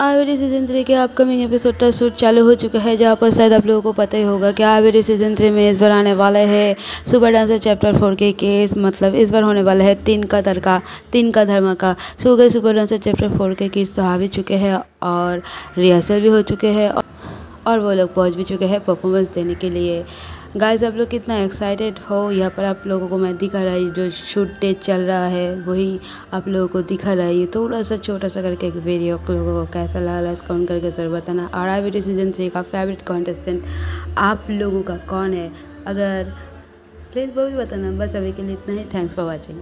आवेरी season three के upcoming episode का shoot चालू हो चुका है, जहाँ पर शायद आप लोगों को पता ही होगा कि आवेरी सीज़न थ्री में इस बार आने वाला है। सुपर डांसर चैप्टर फोर के केस मतलब इस बार होने वाला है तीन का तड़का तीन का धर्म का सो गए सुपर डांसर चैप्टर फोर के केस तो आ भी चुके हैं और रिहर्सल भी हो चुके हैं। और वो लोग पहुँच भी चुके हैं परफॉर्मेंस देने के लिए। गाइस आप लोग कितना एक्साइटेड हो? यहाँ पर आप लोगों को मैं दिखा रहा हूँ, जो शूट डेट चल रहा है, वही आप लोगों को दिखा रहा है। थोड़ा सा छोटा सा करके एक वीडियो आप लोगों को कैसा लगा इस कमेंट करके ज़रूर बताना। और आई वीडियो सीज़न थ्री का फेवरेट कॉन्टेस्टेंट आप लोगों का कौन है? अगर प्लीज़ वो भी बताना। बस अभी के लिए इतना ही। Thanks for watching